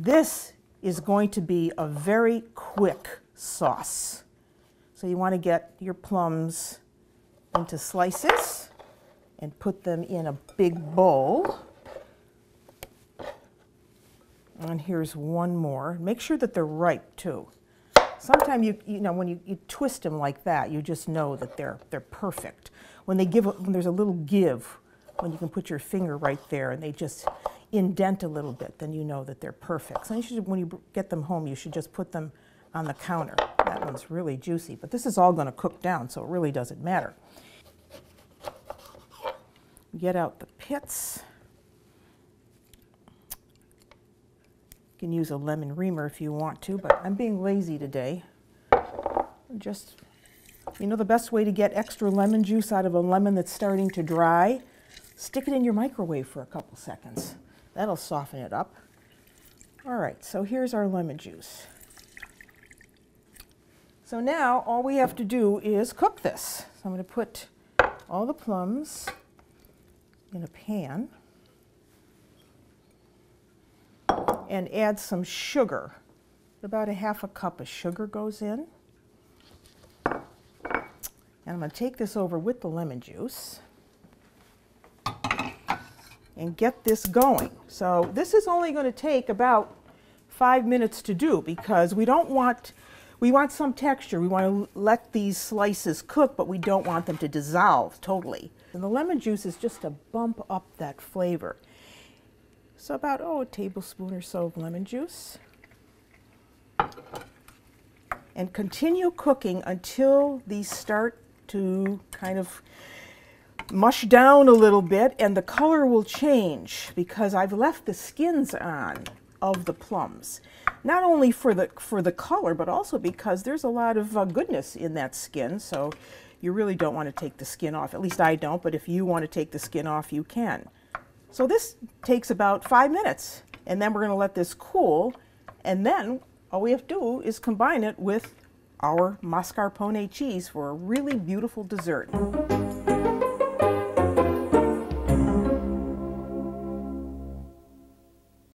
This is going to be a very quick sauce. So you want to get your plums into slices and put them in a big bowl. And here's one more. Make sure that they're ripe too. Sometimes you, you know, when you, you twist them like that, you just know that they're, they're perfect. When they give, when there's a little give, when you can put your finger right there and they just indent a little bit, then you know that they're perfect. So you should, when you get them home, you should just put them on the counter. That one's really juicy, but this is all going to cook down, so it really doesn't matter. Get out the pits. You can use a lemon reamer if you want to, but I'm being lazy today. Just, you know the best way to get extra lemon juice out of a lemon that's starting to dry? Stick it in your microwave for a couple seconds. That'll soften it up. All right, so here's our lemon juice. So now all we have to do is cook this. So I'm going to put all the plums in a pan and add some sugar. About a half a cup of sugar goes in. And I'm going to take this over with the lemon juice and get this going. So this is only going to take about five minutes to do because we don't want, we want some texture. We want to let these slices cook, but we don't want them to dissolve totally. And the lemon juice is just to bump up that flavor. So about, oh, a tablespoon or so of lemon juice. And continue cooking until these start to kind of mush down a little bit and the color will change because I've left the skins on of the plums. Not only for the, for the color, but also because there's a lot of uh, goodness in that skin. So you really don't want to take the skin off. At least I don't, but if you want to take the skin off, you can. So this takes about five minutes. And then we're going to let this cool. And then all we have to do is combine it with our mascarpone cheese for a really beautiful dessert.